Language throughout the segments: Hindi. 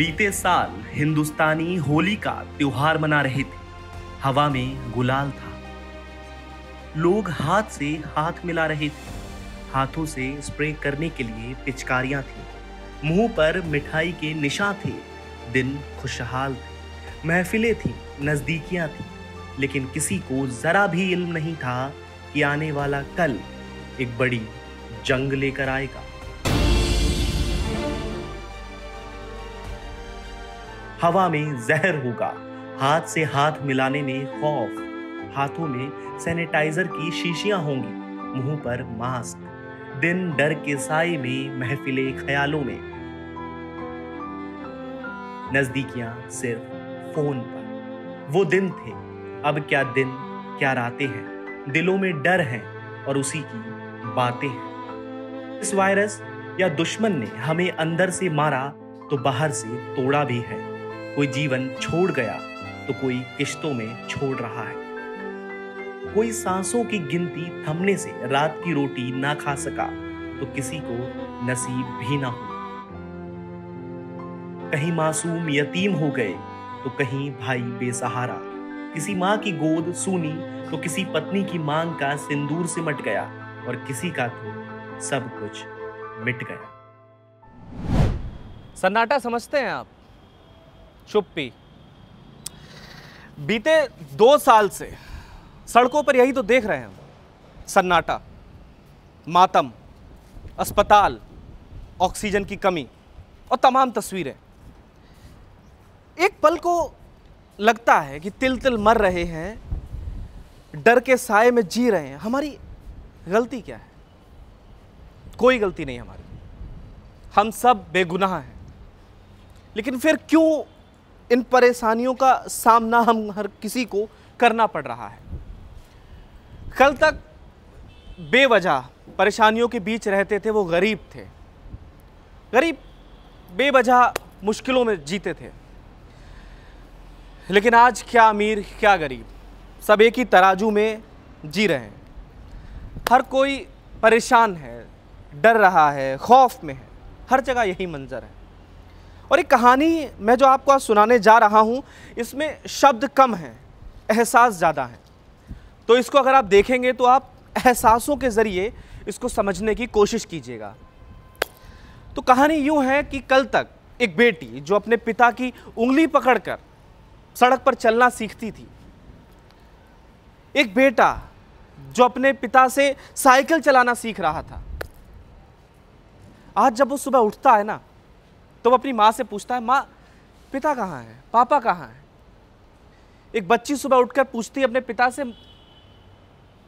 बीते साल हिंदुस्तानी होली का त्योहार मना रहे थे। हवा में गुलाल था। लोग हाथ से हाथ मिला रहे थे। हाथों से स्प्रे करने के लिए पिचकारियाँ थी। मुँह पर मिठाई के निशा थे। दिन खुशहाल थे। महफिलें थी, नजदीकियाँ थी। लेकिन किसी को जरा भी इल्म नहीं था कि आने वाला कल एक बड़ी जंग लेकर आएगा। हवा में जहर होगा। हाथ से हाथ मिलाने में खौफ। हाथों में सैनिटाइजर की शीशियाँ होंगी। मुँह पर मास्क। दिन डर के साए में महफिले ख्यालों में। नजदीकियाँ सिर्फ़ फ़ोन पर। वो दिन थे। अब क्या दिन, क्या रातें हैं। दिलों में डर है और उसी की बातें हैं। इस वायरस या दुश्मन ने हमें अंदर से मारा तो बाहर से तोड़ा भी है। कोई जीवन छोड़ गया तो कोई किश्तों में छोड़ रहा है। कोई सांसों की गिनती थमने से रात की रोटी ना खा सका तो किसी को नसीब भी ना हो कहीं मासूम यतीम हो गए तो कहीं भाई बेसहारा। किसी माँ की गोद सूनी तो किसी पत्नी की मांग का सिंदूर सिमट गया, और किसी का तो सब कुछ मिट गया। सन्नाटा समझते हैं आप? चुप्पी। बीते दो साल से सड़कों पर यही तो देख रहे हैं सन्नाटा, मातम, अस्पताल, ऑक्सीजन की कमी और तमाम तस्वीरें। एक पल को लगता है कि तिल तिल मर रहे हैं, डर के साय में जी रहे हैं। हमारी गलती क्या है? कोई गलती नहीं हमारी। हम सब बेगुनाह हैं। लेकिन फिर क्यों इन परेशानियों का सामना हम हर किसी को करना पड़ रहा है। कल तक बेवजह परेशानियों के बीच रहते थे, वो गरीब थे। गरीब, बेवजह मुश्किलों में जीते थे। लेकिन आज क्या अमीर, क्या गरीब, सब एक ही तराजू में जी रहे हैं। हर कोई परेशान है, डर रहा है, खौफ में है। हर जगह यही मंजर है। और एक कहानी मैं जो आपको आज सुनाने जा रहा हूँ, इसमें शब्द कम हैं, एहसास ज़्यादा हैं। तो इसको अगर आप देखेंगे तो आप एहसासों के ज़रिए इसको समझने की कोशिश कीजिएगा। तो कहानी यूँ है कि कल तक एक बेटी जो अपने पिता की उंगली पकड़कर सड़क पर चलना सीखती थी। एक बेटा जो अपने पिता से साइकिल चलाना सीख रहा था। आज जब वो सुबह उठता है ना तो वो अपनी माँ से पूछता है, माँ, पिता कहाँ है? पापा कहाँ है? एक बच्ची सुबह उठकर पूछती है अपने पिता से,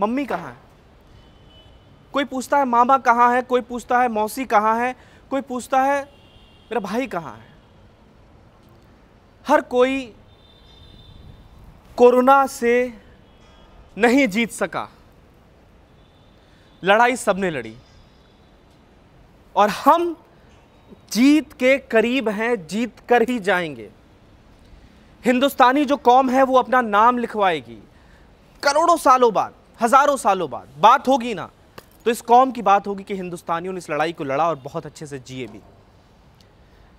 मम्मी कहाँ है? कोई पूछता है, मामा कहाँ है? कोई पूछता है, मौसी कहाँ है? कोई पूछता है, मेरा भाई कहाँ है? हर कोई कोरोना से नहीं जीत सका। लड़ाई सबने लड़ी। और हम जीत के करीब हैं, जीत कर ही जाएँगे। हिंदुस्तानी जो कौम है, वो अपना नाम लिखवाएगी। करोड़ों सालों बाद, हज़ारों सालों बाद, बात होगी ना तो इस कौम की बात होगी कि हिंदुस्तानियों ने इस लड़ाई को लड़ा और बहुत अच्छे से जिए भी।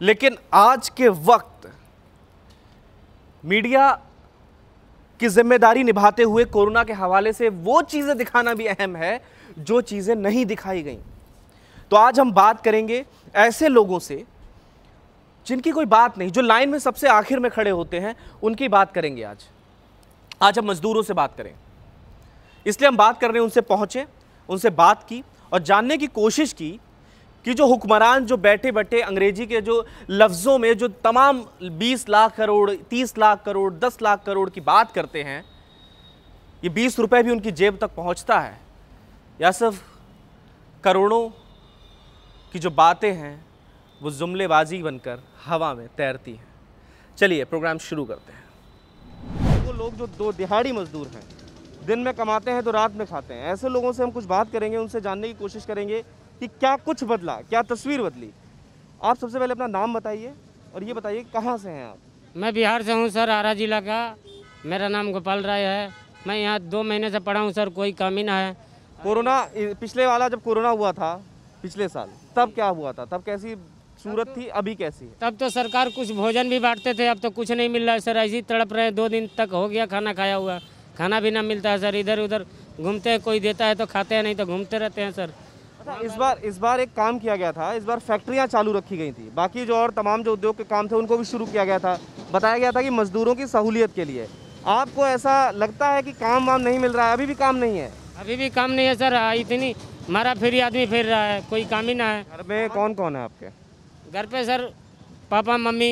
लेकिन आज के वक्त, मीडिया की ज़िम्मेदारी निभाते हुए कोरोना के हवाले से वो चीज़ें दिखाना भी अहम है, जो चीज़ें नहीं दिखाई गई। तो आज हम बात करेंगे ऐसे लोगों से जिनकी कोई बात नहीं, जो लाइन में सबसे आखिर में खड़े होते हैं, उनकी बात करेंगे आज। आज हम मजदूरों से बात करें। इसलिए हम बात कर रहे हैं, उनसे पहुँचे, उनसे बात की और जानने की कोशिश की कि जो हुक्मरान, जो बैठे बैठे अंग्रेज़ी के जो लफ्ज़ों में जो तमाम 20 लाख करोड़ 30 लाख करोड़ 10 लाख करोड़ की बात करते हैं, ये 20 रुपए भी उनकी जेब तक पहुँचता है। या सिर्फ़ करोड़ों की जो बातें हैं वो जुमलेबाजी बनकर हवा में तैरती हैं। चलिए प्रोग्राम शुरू करते हैं। वो लोग जो दो दिहाड़ी मजदूर हैं दिन में कमाते हैं तो रात में खाते हैं। ऐसे लोगों से हम कुछ बात करेंगे उनसे जानने की कोशिश करेंगे कि क्या कुछ बदला क्या तस्वीर बदली। आप सबसे पहले अपना नाम बताइए और ये बताइए कहाँ से हैं आप? मैं बिहार से हूँ सर आरा जिला का। मेरा नाम गोपाल राय है। मैं यहाँ दो महीने से पढ़ा हूँ सर कोई काम ही ना है। कोरोना पिछले वाला जब कोरोना हुआ था पिछले साल। तब क्या हुआ था? तब कैसी सूरत तो, थी? अभी कैसी है? तब तो सरकार कुछ भोजन भी बांटते थे अब तो कुछ नहीं मिल रहा है सर। ऐसी तड़प रहे हैं दो दिन तक हो गया खाना खाया हुआ। खाना भी ना मिलता है सर। इधर उधर घूमते हैं कोई देता है तो खाते हैं नहीं तो घूमते रहते हैं सर। अच्छा इस बार इस बार एक काम किया गया था इस बार फैक्ट्रियाँ चालू रखी गई थी। बाकी जो और तमाम जो उद्योग के काम थे उनको भी शुरू किया गया था। बताया गया था कि मजदूरों की सहूलियत के लिए। आपको ऐसा लगता है कि काम वाम नहीं मिल रहा है? अभी भी काम नहीं है? अभी भी काम नहीं है सर। इतनी मारा फिर आदमी फिर रहा है कोई काम ही ना है। घर में कौन कौन है आपके? घर पे सर पापा मम्मी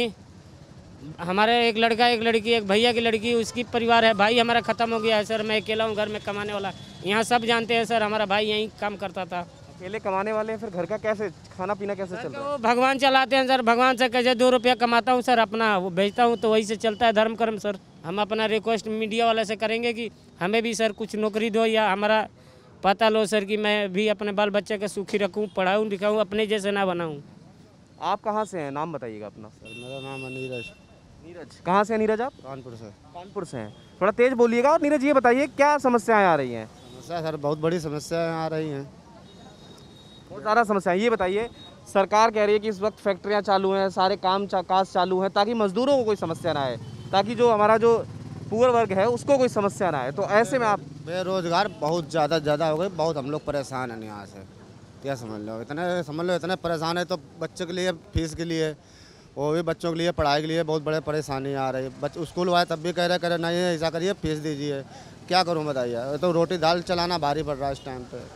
हमारे एक लड़का एक लड़की एक भैया की लड़की उसकी परिवार है भाई हमारा ख़त्म हो गया है सर मैं अकेला हूँ घर में कमाने वाला। यहाँ सब जानते हैं सर हमारा भाई यहीं काम करता था। अकेले कमाने वाले हैं फिर घर का कैसे खाना पीना कैसे चल रहा है? भगवान चलाते हैं सर भगवान से कैसे दो रुपया कमाता हूँ सर अपना वो भेजता हूँ तो वही से चलता है धर्म कर्म सर। हम अपना रिक्वेस्ट मीडिया वाले से करेंगे कि हमें भी सर कुछ नौकरी दो या हमारा पता लो सर कि मैं भी अपने बाल बच्चे का सुखी रखूँ पढ़ाऊँ लिखाऊँ अपने जैसे ना बनाऊँ। आप कहाँ से हैं? नाम बताइएगा अपना। सर मेरा नाम है नीरज। नीरज। कहाँ से हैं नीरज आप? कानपुर से। कानपुर से हैं। थोड़ा तेज बोलिएगा और नीरज ये बताइए क्या समस्याएँ आ रही हैं? समस्या सर बहुत बड़ी समस्याएँ आ रही हैं। बहुत ज़्यादा समस्याएँ। ये बताइए सरकार कह रही है कि इस वक्त फैक्ट्रियाँ चालू हैं सारे काम चा, काज चालू हैं ताकि मजदूरों को कोई समस्या ना आए ताकि जो हमारा जो पुअर वर्ग है उसको कोई समस्या ना आए। तो ऐसे में आप बेरोजगार बहुत ज़्यादा ज़्यादा हो गए। बहुत हम लोग परेशान हैं यहाँ से। क्या समझ लो? इतने, समझ लो, इतने परेशान है तो बच्चों के लिए, फ़ीस के लिए, वो भी बच्चों के लिए, पढ़ाई के लिए बहुत बड़े परेशानी आ रही है। बच्चे स्कूल वाले तब भी कह रहे करे नहीं, ऐसा करिए, फ़ीस दीजिए। क्या करूँ बताइए? तो रोटी दाल चलाना भारी पड़ रहा है इस टाइम पर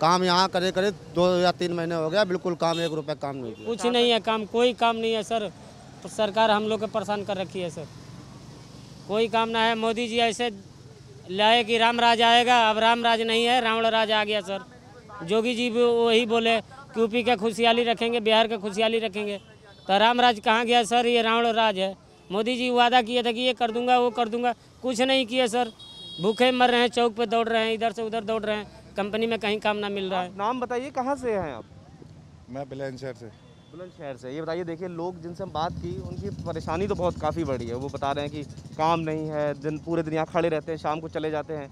काम यहाँ करे करे दो या तीन महीने हो गया, बिल्कुल काम एक रुपये काम नहीं कुछ नहीं है काम, कोई काम नहीं है, सर। सरकार हम लोग को परेशान कर रखी है, सर। कोई काम ना है, मोदी जी ऐसे लाए कि राम राज आएगा। अब राम राज नहीं है रावण राज आ गया सर। जोगी जी भी वही बोले यूपी का खुशहाली रखेंगे बिहार का खुशहाली रखेंगे। तो राम राज कहाँ गया सर? ये रावण राज है। मोदी जी वादा किए थे कि ये कर दूँगा वो कर दूँगा। कुछ नहीं किया सर। भूखे मर रहे हैं चौक पे दौड़ रहे हैं इधर से उधर दौड़ रहे हैं। कंपनी में कहीं काम ना मिल रहा है। नाम बताइए कहाँ से हैं आप? मैं बुलंदशहर से। बुलंदशहर से। ये बताइए देखिए लोग जिनसे हम बात की उनकी परेशानी तो बहुत काफ़ी बड़ी है। वो बता रहे हैं कि काम नहीं है दिन पूरे दिन यहाँ खड़े रहते हैं शाम को चले जाते हैं।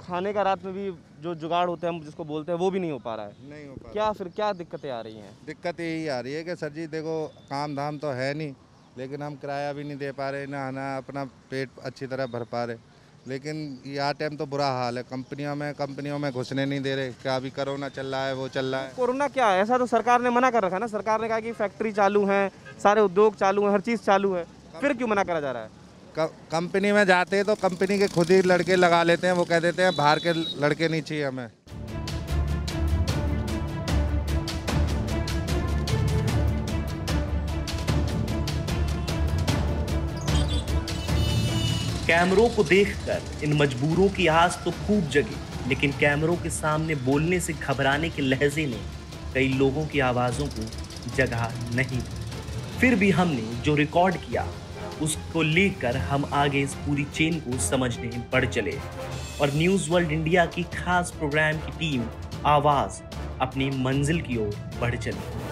खाने का रात में भी जो जुगाड़ होते हैं हम जिसको बोलते हैं वो भी नहीं हो पा रहा है। नहीं हो पा क्या फिर क्या दिक्कतें आ रही हैं? दिक्कत यही आ रही है कि सर जी देखो काम धाम तो है नहीं लेकिन हम किराया भी नहीं दे पा रहे ना ना अपना पेट अच्छी तरह भर पा रहे। लेकिन यहाँ टाइम तो बुरा हाल है। कंपनियों में कंपनियों में घुसने नहीं दे रहे। क्या अभी कोरोना चल रहा है वो चल रहा है। कोरोना क्या है? ऐसा तो सरकार ने मना कर रखा है ना। सरकार ने कहा कि फैक्ट्री चालू है सारे उद्योग चालू हैं हर चीज़ चालू है। फिर क्यों मना करा जा रहा है? कंपनी में जाते हैं तो कंपनी के खुद ही लड़के लगा लेते हैं। वो कह देते हैं बाहर के लड़के नहीं चाहिए हमें। कैमरों को देखकर, इन मजबूरों की आस तो खूब जगी, लेकिन कैमरों के सामने बोलने से घबराने के लहजे ने कई लोगों की आवाज़ों को जगह नहीं दी। फिर भी हमने जो रिकॉर्ड किया, उसको लेकर हम आगे इस पूरी चेन को समझने बढ़ चले। और न्यूज़ वर्ल्ड इंडिया की खास प्रोग्राम की टीम आवाज़ अपनी मंजिल की ओर बढ़ चली।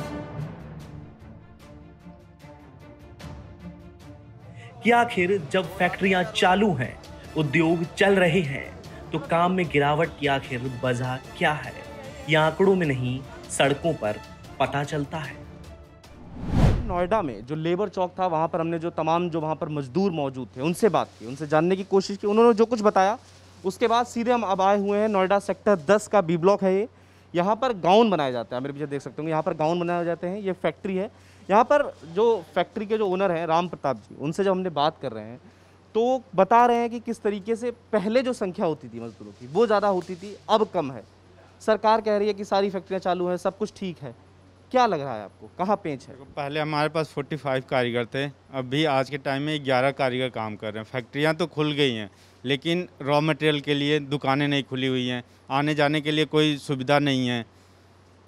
कि आखिर जब फैक्ट्रियाँ चालू हैं, उद्योग चल रहे हैं तो काम में गिरावट की आखिर वजह क्या है? यह आंकड़ों में नहीं, सड़कों पर पता चलता है। नोएडा में जो लेबर चौक था, वहाँ पर हमने जो तमाम जो वहाँ पर मजदूर मौजूद थे, उनसे बात की, उनसे जानने की कोशिश की। उन्होंने जो कुछ बताया, उसके बाद सीधे हम अब आए हुए हैं नोएडा सेक्टर 10 का बी ब्लॉक है ये। यहाँ पर गाउन बनाया जाता है मेरे पीछे देख सकते होंगे, यहाँ पर गाउन बनाए जाते हैं, ये फैक्ट्री है। यहाँ पर जो फैक्ट्री के जो ओनर हैं, राम प्रताप जी, उनसे जब हमने बात कर रहे हैं तो बता रहे हैं कि किस तरीके से पहले जो संख्या होती थी मजदूरों की, वो ज़्यादा होती थी, अब कम है। सरकार कह रही है कि सारी फैक्ट्रियाँ चालू हैं, सब कुछ ठीक है। क्या लग रहा है आपको? कहाँ पेंच है? पहले हमारे पास 45 कारीगर थे अभी आज के टाइम में 11 कारीगर काम कर रहे हैं। फैक्ट्रियाँ तो खुल गई हैं, लेकिन रॉ मटेरियल के लिए दुकानें नहीं खुली हुई हैं आने जाने के लिए कोई सुविधा नहीं है।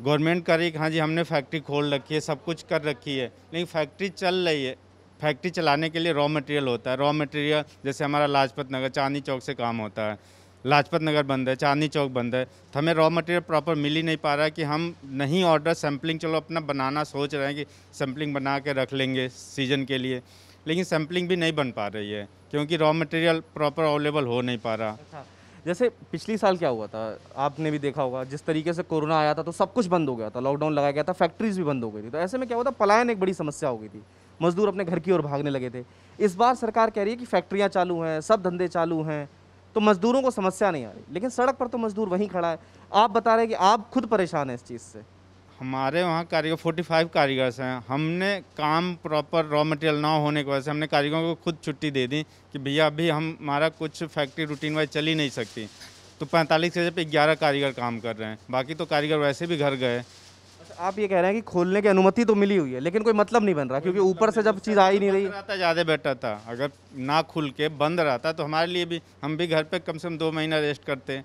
गवर्नमेंट कर रही है कि हाँ जी, हमने फैक्ट्री खोल रखी है, सब कुछ कर रखी है। लेकिन फैक्ट्री चल रही है। फैक्ट्री चलाने के लिए रॉ मटेरियल होता है। रॉ मटेरियल जैसे हमारा लाजपत नगर, चांदनी चौक से काम होता है। लाजपत नगर बंद है, चांदनी चौक बंद है। तो हमें रॉ मटेरियल प्रॉपर मिल ही नहीं पा रहा है कि हम नहीं ऑर्डर सैम्पलिंग चलो अपना बनाना सोच रहे हैं कि सैम्पलिंग बना के रख लेंगे सीज़न के लिए। लेकिन सैम्पलिंग भी नहीं बन पा रही है, क्योंकि रॉ मटेरियल प्रॉपर अवेलेबल हो नहीं पा रहा। अच्छा। जैसे पिछली साल क्या हुआ था? आपने भी देखा होगा, जिस तरीके से कोरोना आया था तो सब कुछ बंद हो गया था लॉकडाउन लगाया गया था फैक्ट्रीज भी बंद हो गई थी। तो ऐसे में क्या हुआ था? पलायन एक बड़ी समस्या हो गई थी। मजदूर अपने घर की ओर भागने लगे थे। इस बार सरकार कह रही है कि फैक्ट्रियाँ चालू हैं, सब धंधे चालू हैं तो मजदूरों को समस्या नहीं आ रही। लेकिन सड़क पर तो मजदूर वहीं खड़ा है। आप बता रहे हैं कि आप खुद परेशान हैं इस चीज़ से। हमारे वहाँ कारीगर 45 कारीगर्स हैं। हमने काम प्रॉपर रॉ मटेरियल ना होने की वजह से हमने कारीगरों को खुद छुट्टी दे दी कि भैया अभी हम हमारा कुछ फैक्ट्री रूटीन वाइज चल ही नहीं सकती। तो पैंतालीस जगह पे ग्यारह कारीगर काम कर रहे हैं। बाकी तो कारीगर वैसे भी घर गए। अच्छा आप ये कह रहे हैं कि खोलने की अनुमति तो मिली हुई है लेकिन कोई मतलब नहीं बन रहा क्योंकि ऊपर से जब चीज़ आ ही नहीं रही। रहता ज़्यादा बेटर था। अगर ना खुल के बंद रहता तो हमारे लिए भी हम भी घर पे कम से कम दो महीना रेस्ट करते।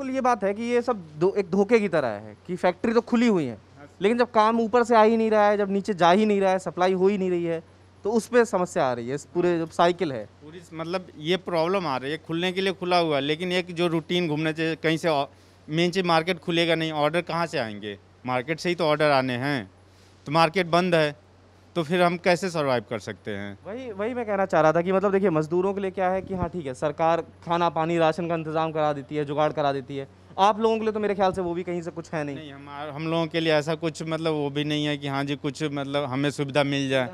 कुल कुल ये बात है कि ये सब दो एक धोखे की तरह है कि फैक्ट्री तो खुली हुई है। लेकिन जब काम ऊपर से आ ही नहीं रहा है, जब नीचे जा ही नहीं रहा है सप्लाई हो ही नहीं रही है तो उस पर समस्या आ रही है, इस पूरे जो साइकिल है। पूरी मतलब ये प्रॉब्लम आ रही है, खुलने के लिए खुला हुआ है, लेकिन एक जो रूटीन घूमना चाहिए कहीं से मेन चीज़ मार्केट खुलेगा नहीं ऑर्डर कहाँ से आएँगे? मार्केट से ही तो ऑर्डर आने हैं। तो मार्केट बंद है तो फिर हम कैसे सर्वाइव कर सकते हैं? वही वही मैं कहना चाह रहा था कि मतलब देखिए मजदूरों के लिए क्या है कि हाँ ठीक है सरकार खाना पानी राशन का इंतज़ाम करा देती है जुगाड़ करा देती है। आप लोगों के लिए तो मेरे ख्याल से वो भी कहीं से कुछ है नहीं। नहीं हमार हम लोगों के लिए ऐसा कुछ मतलब वो भी नहीं है कि हाँ जी कुछ मतलब हमें सुविधा मिल जाए।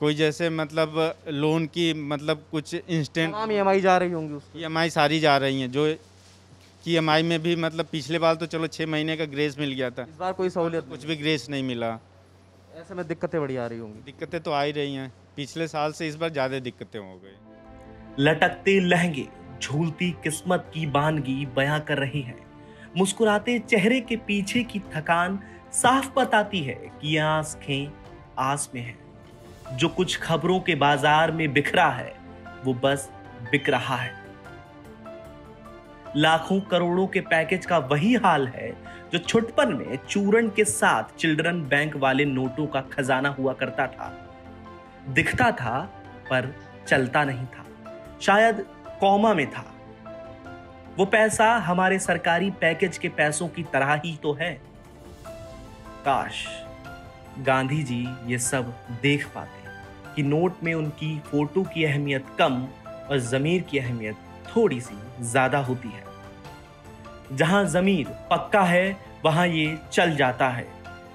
कोई जैसे मतलब लोन की मतलब कुछ इंस्टेंट ई जा रही होंगी उसकी। ई सारी जा रही हैं जो की एम में भी मतलब पिछले बार तो चलो छः महीने का ग्रेस मिल गया था। इस बार कोई सहूलियत कुछ भी ग्रेस नहीं मिला। ऐसे में दिक्कतें बड़ी आ रही होंगी। दिक्कतें तो आ ही रही हैं। पिछले साल से इस बार ज़्यादा दिक्कतें हो गई। लटकते लहंगे झूलती किस्मत की बानगी बयां कर रही हैं। मुस्कुराते चेहरे के पीछे की थकान साफ़ बताती है कि आँखें आस में है। जो कुछ खबरों के बाज़ार में बिखरा है वो बस बिक रहा है। लाखों करोड़ों के पैकेज का वही हाल है जो छुटपन में चूरण के साथ चिल्ड्रन बैंक वाले नोटों का खजाना हुआ करता था। दिखता था, पर चलता नहीं था। शायद कौमा में था। वो पैसा हमारे सरकारी पैकेज के पैसों की तरह ही तो है। काश गांधी जी ये सब देख पाते कि नोट में उनकी फ़ोटो की अहमियत कम और जमीर की अहमियत थोड़ी सी ज़्यादा होती है। जहाँ जमीर पक्का है, वहाँ ये चल जाता है।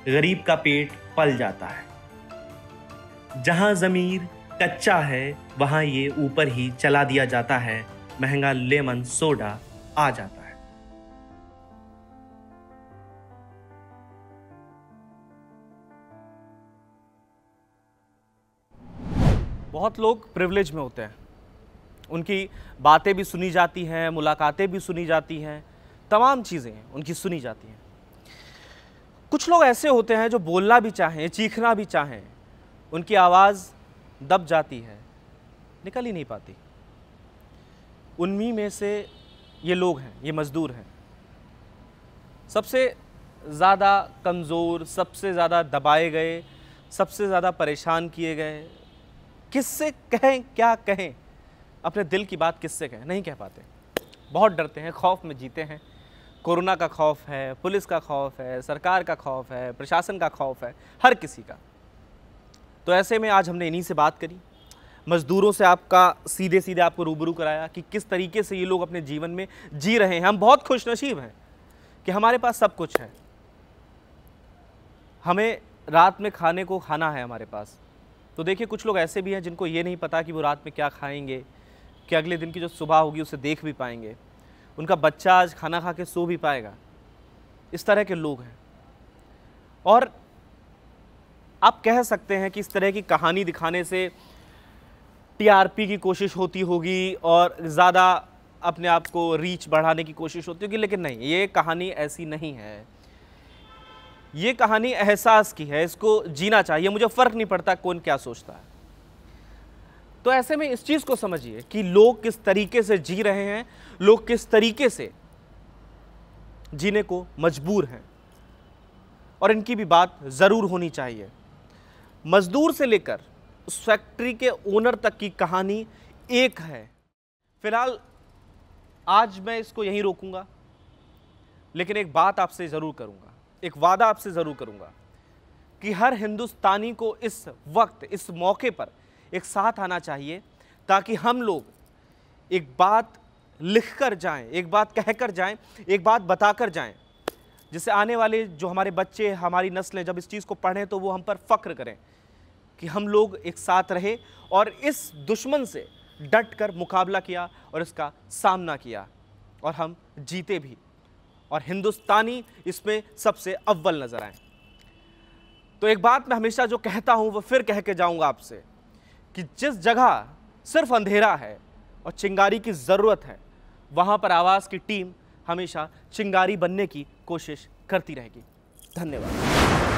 गरीब का पेट पल जाता है। जहाँ जमीर कच्चा है, वहाँ ये ऊपर ही चला दिया जाता है। महँगा लेमन सोडा आ जाता है। बहुत लोग प्रिविलेज में होते हैं। उनकी बातें भी सुनी जाती हैं, मुलाकातें भी सुनी जाती हैं, तमाम चीज़ें उनकी सुनी जाती हैं। कुछ लोग ऐसे होते हैं जो बोलना भी चाहें, चीखना भी चाहें, उनकी आवाज़ दब जाती है, निकल ही नहीं पाती। उन्हीं में से ये लोग हैं, ये मज़दूर हैं। सबसे ज़्यादा कमज़ोर, सबसे ज़्यादा दबाए गए, सबसे ज़्यादा परेशान किए गए, किससे कहें, क्या कहें? अपने दिल की बात किससे कहें? नहीं कह पाते। बहुत डरते हैं, खौफ में जीते हैं। कोरोना का खौफ है, पुलिस का खौफ है, सरकार का खौफ है, प्रशासन का खौफ है, हर किसी का। तो ऐसे में आज हमने इन्हीं से बात करी। मज़दूरों से आपका सीधे सीधे आपको रूबरू कराया कि किस तरीके से ये लोग अपने जीवन में जी रहे हैं। हम बहुत खुशनसीब हैं कि हमारे पास सब कुछ है। हमें रात में खाने को खाना है हमारे पास। तो देखिए, कुछ लोग ऐसे भी हैं जिनको ये नहीं पता कि वो रात में क्या खाएँगे। कि अगले दिन की जो सुबह होगी उसे देख भी पाएँगे। उनका बच्चा आज खाना खा के सो भी पाएगा। इस तरह के लोग हैं। और आप कह सकते हैं कि इस तरह की कहानी दिखाने से टीआरपी की कोशिश होती होगी और ज़्यादा अपने आप को रीच बढ़ाने की कोशिश होती होगी, लेकिन नहीं, ये कहानी ऐसी नहीं है। ये कहानी एहसास की है, इसको जीना चाहिए। मुझे फ़र्क नहीं पड़ता कौन क्या सोचता है। तो ऐसे में इस चीज़ को समझिए कि लोग किस तरीके से जी रहे हैं, लोग किस तरीके से जीने को मजबूर हैं। और इनकी भी बात ज़रूर होनी चाहिए। मजदूर से लेकर उस फैक्ट्री के ओनर तक की कहानी एक है। फ़िलहाल आज मैं इसको यहीं रोकूँगा, लेकिन एक बात आपसे ज़रूर करूँगा, एक वादा आपसे ज़रूर करूँगा कि हर हिंदुस्तानी को इस वक्त, इस मौके पर एक साथ आना चाहिए ताकि हम लोग एक बात लिख कर जाएँ, एक बात कहकर जाएँ, एक बात बताकर जाएँ। जिससे आने वाले जो हमारे बच्चे, हमारी नस्लें, जब इस चीज़ को पढ़ें तो वो हम पर फक्र करें कि हम लोग एक साथ रहे और इस दुश्मन से डट कर मुकाबला किया और इसका सामना किया और हम जीते भी। और हिंदुस्तानी इसमें सबसे अव्वल नज़र आए। तो एक बात मैं हमेशा जो कहता हूँ, वो फिर कह के जाऊँगा आपसे। कि जिस जगह सिर्फ़ अंधेरा है और चिंगारी की ज़रूरत है, वहाँ पर आवाज़ की टीम हमेशा चिंगारी बनने की कोशिश करती रहेगी। धन्यवाद।